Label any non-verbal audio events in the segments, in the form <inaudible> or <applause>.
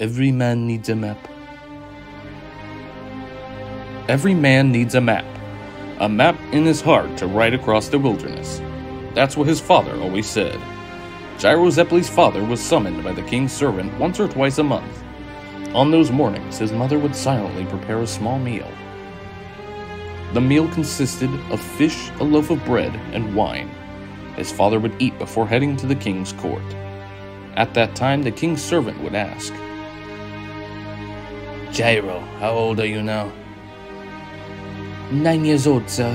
Every man needs a map. Every man needs a map. A map in his heart to ride across the wilderness. That's what his father always said. Gyro Zeppeli's father was summoned by the king's servant once or twice a month. On those mornings, his mother would silently prepare a small meal. The meal consisted of fish, a loaf of bread, and wine. His father would eat before heading to the king's court. At that time, the king's servant would ask, Gyro, how old are you now? Nine years old, sir.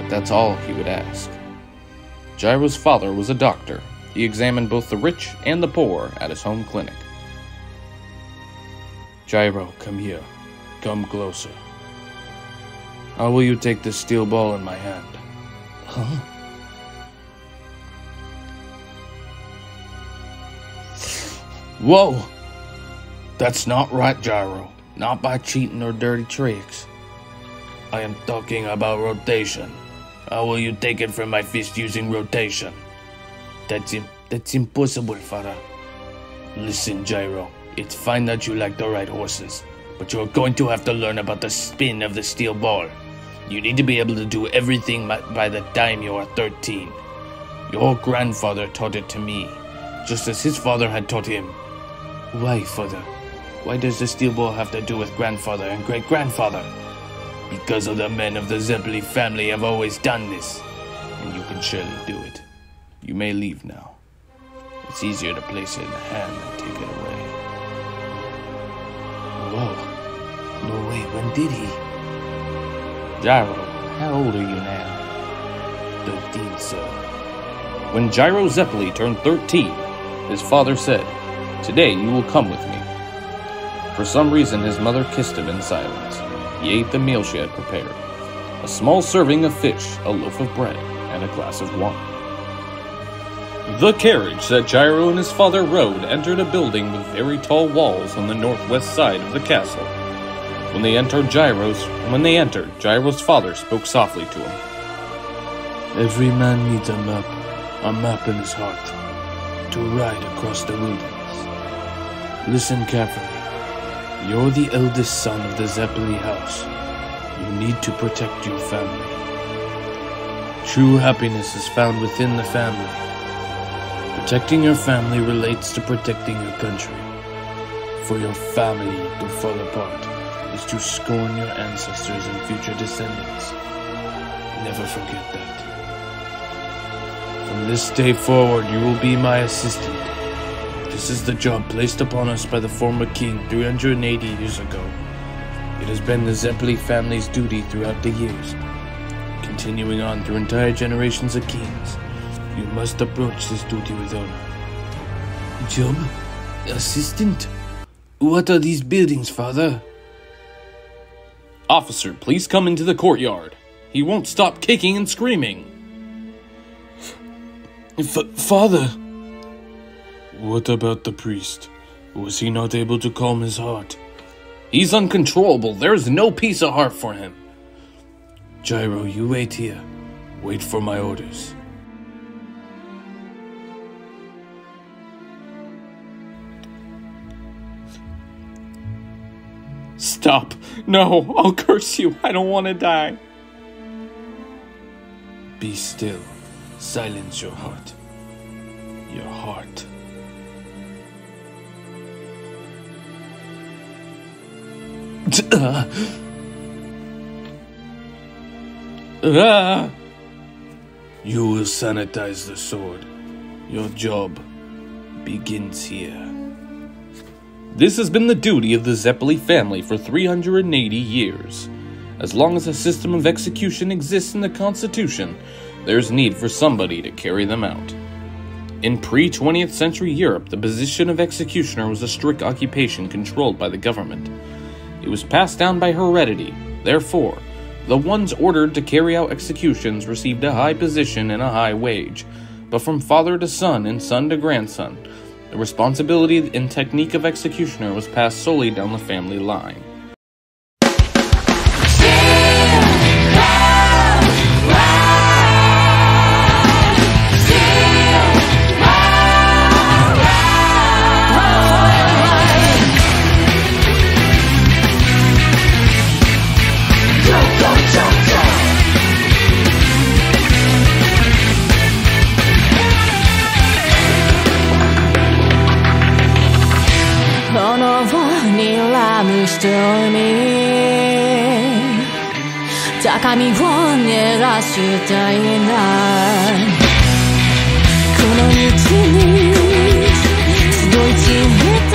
But that's all he would ask. Gyro's father was a doctor. He examined both the rich and the poor at his home clinic. Gyro, come here. Come closer. How will you take this steel ball in my hand? Huh? Whoa! That's not right, Gyro. Not by cheating or dirty tricks. I am talking about rotation. How will you take it from my fist using rotation? That's Im- that's impossible, father. Listen, Gyro. It's fine that you like to ride horses, but you're going to have to learn about the spin of the steel ball. You need to be able to do everything by the time you are 13. Your grandfather taught it to me, just as his father had taught him. Why, father? Why does the steel ball have to do with grandfather and great grandfather? Because of the men of the Zeppeli family have always done this, and you can surely do it. You may leave now. It's easier to place it in the hand than take it away. Whoa. No way, when did he? Gyro, how old are you now? Thirteen, sir. When Gyro Zeppeli turned 13, his father said, Today you will come with me. For some reason, his mother kissed him in silence. He ate the meal she had prepared a small serving of fish, a loaf of bread, and a glass of wine. The carriage that Gyro and his father rode entered a building with very tall walls on the northwest side of the castle. When they entered Gyro's when they entered, Gyro's father spoke softly to him. Every man needs a map, a map in his heart, to ride across the wilderness. Listen carefully. You're the eldest son of the Zeppeli house. You need to protect your family. True happiness is found within the family. Protecting your family relates to protecting your country. For your family to fall apart is to scorn your ancestors and future descendants. Never forget that. From this day forward, you will be my assistant. This is the job placed upon us by the former king 380 years ago. It has been the Zeppeli family's duty throughout the years. Continuing on through entire generations of kings, you must approach this duty with honor. Job? Assistant? What are these buildings, father? Officer, please come into the courtyard. He won't stop kicking and screaming. F- father! What about the priest? Was he not able to calm his heart? He's uncontrollable. There's no peace of heart for him. Gyro, you wait here. Wait for my orders. Stop. No, I'll curse you. I don't want to die. Be still. Silence your heart. Your heart. Ah. You will sanitize the sword. Your job begins here. This has been the duty of the Zeppeli family for 380 years. As long as a system of execution exists in the Constitution, there's need for somebody to carry them out. In pre 20th century Europe, the position of executioner was a strict occupation controlled by the government. It was passed down by heredity, therefore, the ones ordered to carry out executions received a high position and a high wage, but from father to son and son to grandson, the responsibility and technique of executioner was passed solely down the family line. destroy me 高みを狙らしたいなこの道に集い散れた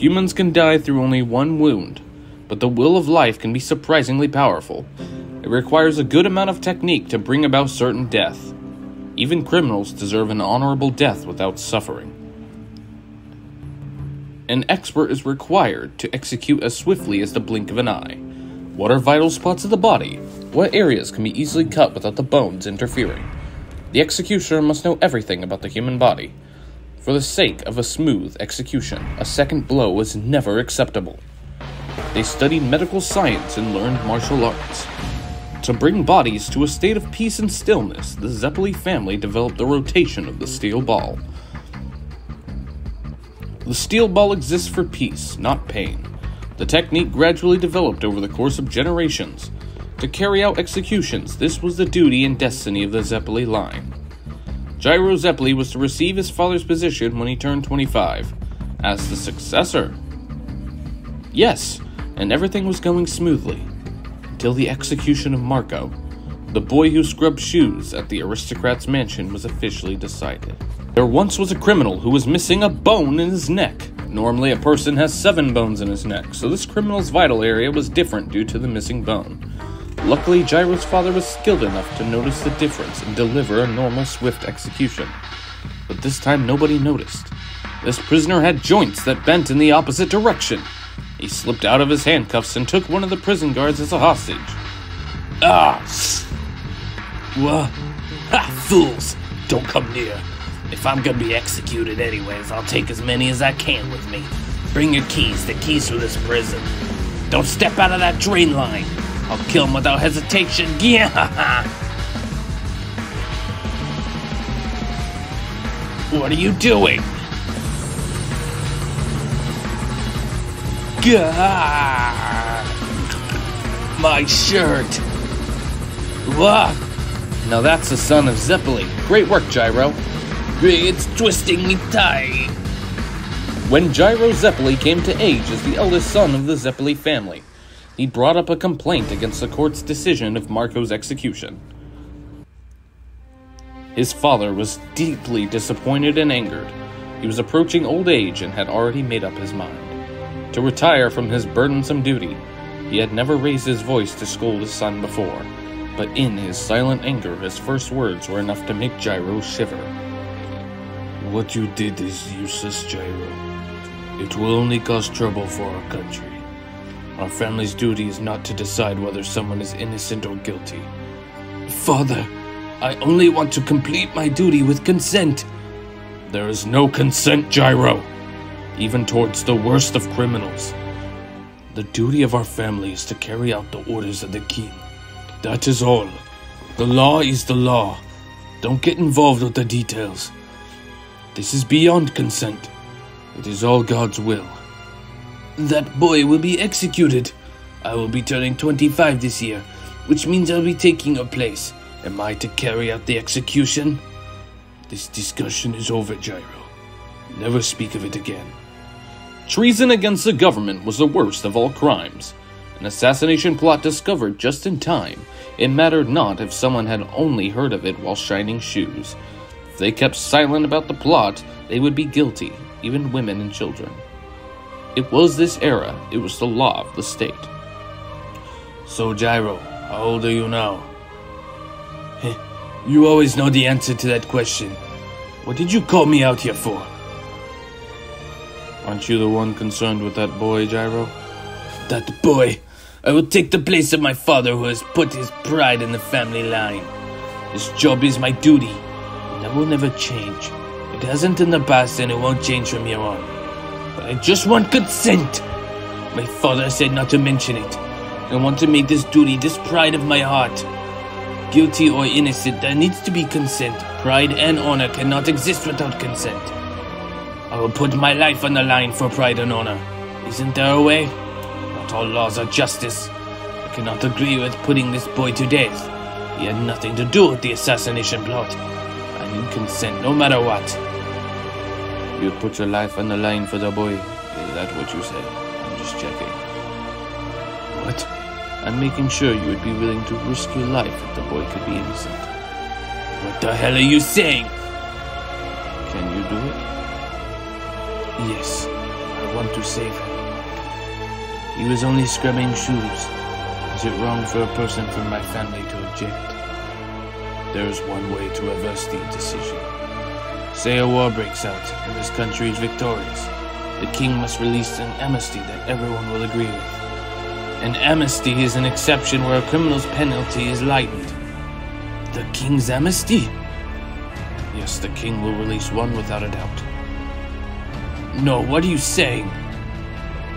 Humans can die through only one wound, but the will of life can be surprisingly powerful. It requires a good amount of technique to bring about certain death. Even criminals deserve an honorable death without suffering. An expert is required to execute as swiftly as the blink of an eye. What are vital spots of the body? What areas can be easily cut without the bones interfering? The executioner must know everything about the human body. For the sake of a smooth execution, a second blow was never acceptable. They studied medical science and learned martial arts. To bring bodies to a state of peace and stillness, the Zeppeli family developed the rotation of the steel ball. The steel ball exists for peace, not pain. The technique gradually developed over the course of generations. To carry out executions, this was the duty and destiny of the Zeppeli line. Gyro Zeppeli was to receive his father's position when he turned 25, as the successor. Yes, and everything was going smoothly, until the execution of Marco, the boy who scrubbed shoes at the aristocrat's mansion, was officially decided. There once was a criminal who was missing a bone in his neck. Normally, a person has seven bones in his neck, so this criminal's vital area was different due to the missing bone. Luckily, Gyro's father was skilled enough to notice the difference and deliver a normal, swift execution. But this time, nobody noticed. This prisoner had joints that bent in the opposite direction. He slipped out of his handcuffs and took one of the prison guards as a hostage. Ah! What? Ha! Fools! Don't come near. If I'm gonna be executed anyways, I'll take as many as I can with me. Bring your keys, the keys to this prison. Don't step out of that drain line. I'll kill him without hesitation. <laughs> Yeah! What are you doing? Gah! My shirt. What? Now that's the son of Zeppeli. Great work, Gyro. It's twisting me tight. When Gyro Zeppeli came to age as the eldest son of the Zeppeli family, he brought up a complaint against the court's decision of Marco's execution. His father was deeply disappointed and angered. He was approaching old age and had already made up his mind. To retire from his burdensome duty, he had never raised his voice to scold his son before, but in his silent anger, his first words were enough to make Gyro shiver. What you did is useless, Gyro. It will only cause trouble for our country. Our family's duty is not to decide whether someone is innocent or guilty. Father, I only want to complete my duty with consent. There is no consent, Gyro, even towards the worst of criminals. The duty of our family is to carry out the orders of the king. That is all. The law is the law. Don't get involved with the details. This is beyond consent. It is all God's will. That boy will be executed. I will be turning 25 this year, which means I'll be taking your place. Am I to carry out the execution? This discussion is over, Gyro. Never speak of it again. Treason against the government was the worst of all crimes. An assassination plot discovered just in time. It mattered not if someone had only heard of it while shining shoes. If they kept silent about the plot, they would be guilty, even women and children. It was this era, it was the law of the state. So, Gyro, how old are you now? You always know the answer to that question. What did you call me out here for? Aren't you the one concerned with that boy, Gyro? That boy! I will take the place of my father who has put his pride in the family line. This job is my duty, and that will never change. It hasn't in the past and it won't change from here on. But I just want consent! My father said not to mention it. I want to make this duty this pride of my heart. Guilty or innocent, there needs to be consent. Pride and honor cannot exist without consent. I will put my life on the line for pride and honor. Isn't there a way? Not all laws are justice. I cannot agree with putting this boy to death. He had nothing to do with the assassination plot. I need consent no matter what. You'd put your life on the line for the boy. Is that what you said? I'm just checking. What? I'm making sure you would be willing to risk your life if the boy could be innocent. What the hell are you saying? Can you do it? Yes, I want to save him. He was only scrubbing shoes. Is it wrong for a person from my family to object? There is one way to reverse the decision. Say a war breaks out and this country is victorious. The king must release an amnesty that everyone will agree with. An amnesty is an exception where a criminal's penalty is lightened. The king's amnesty? Yes, the king will release one without a doubt. No, what are you saying?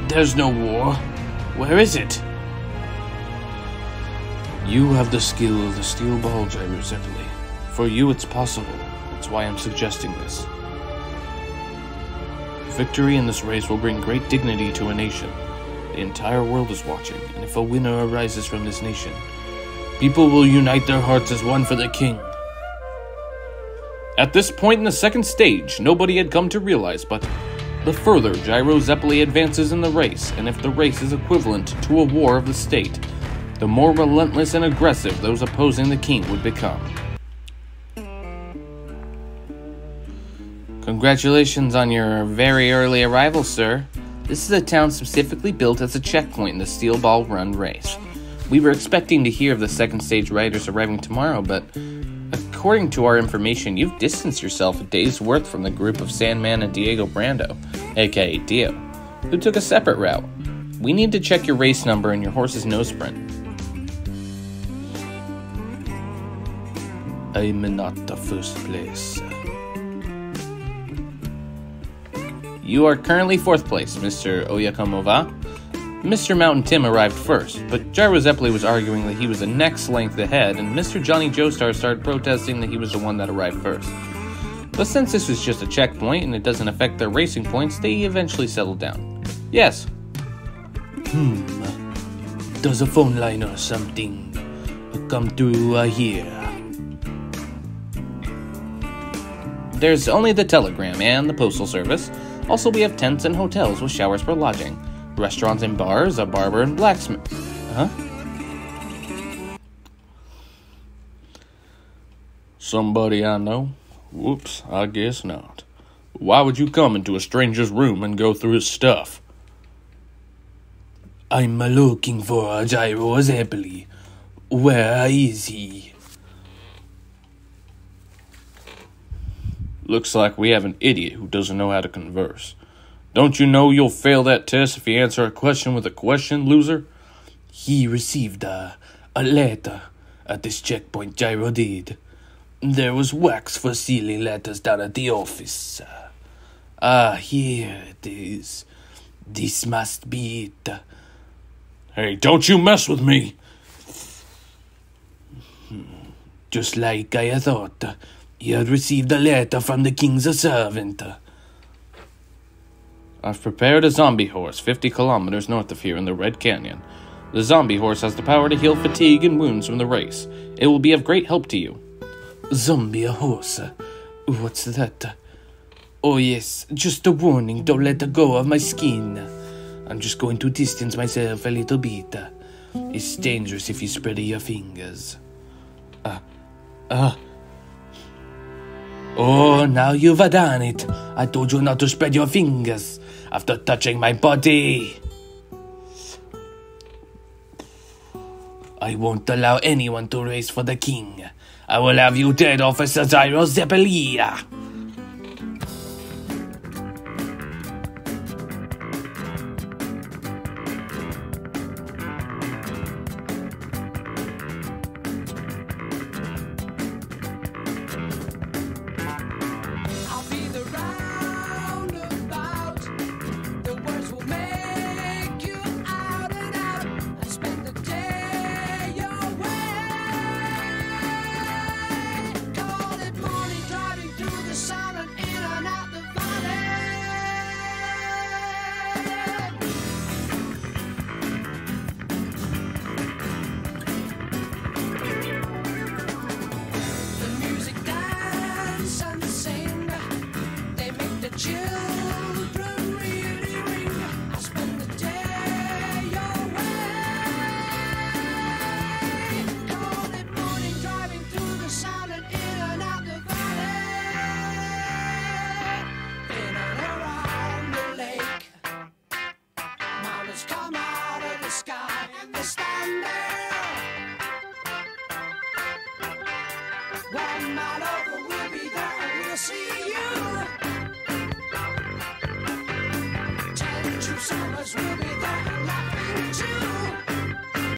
There's no war. Where is it? You have the skill of the steel ball, Gyro Zeppeli. For you, it's possible. That's why I'm suggesting this. Victory in this race will bring great dignity to a nation. The entire world is watching, and if a winner arises from this nation, people will unite their hearts as one for the king. At this point in the second stage, nobody had come to realize, but the further Gyro Zeppeli advances in the race, and if the race is equivalent to a war of the state, the more relentless and aggressive those opposing the king would become. Congratulations on your very early arrival, sir. This is a town specifically built as a checkpoint in the Steel Ball Run race. We were expecting to hear of the second stage riders arriving tomorrow, but according to our information, you've distanced yourself a day's worth from the group of Sandman and Diego Brando, aka Dio, who took a separate route. We need to check your race number and your horse's nose print. I'm not the first place. You are currently fourth place, Mr. Oyecomova. Mr. Mountain Tim arrived first, but Gyro Zeppeli was arguing that he was the next length ahead, and Mr. Johnny Joestar started protesting that he was the one that arrived first. But since this was just a checkpoint and it doesn't affect their racing points, they eventually settled down. Yes. Hmm. Does a phone line or something come through uh, here? There's only the telegram and the postal service. Also, we have tents and hotels with showers for lodging, restaurants and bars, a barber and blacksmith. Huh? Somebody I know? Whoops, I guess not. Why would you come into a stranger's room and go through his stuff? I'm looking for a Gyro Zeppeli. Where is he? Looks like we have an idiot who doesn't know how to converse. Don't you know you'll fail that test if you answer a question with a question, loser? He received a, a letter at this checkpoint Gyro did. There was wax for sealing letters down at the office. Ah, here it is. This must be it. Hey, don't you mess with me! Just like I thought. He had received a letter from the king's servant. I've prepared a zombie horse 50 kilometers north of here in the Red Canyon. The zombie horse has the power to heal fatigue and wounds from the race. It will be of great help to you. Zombie horse? What's that? Oh, yes, just a warning don't let go of my skin. I'm just going to distance myself a little bit. It's dangerous if you spread your fingers. Ah, uh, ah. Uh. Oh, now you've done it. I told you not to spread your fingers after touching my body. I won't allow anyone to race for the king. I will have you dead, Officer Gyro Zeppelina.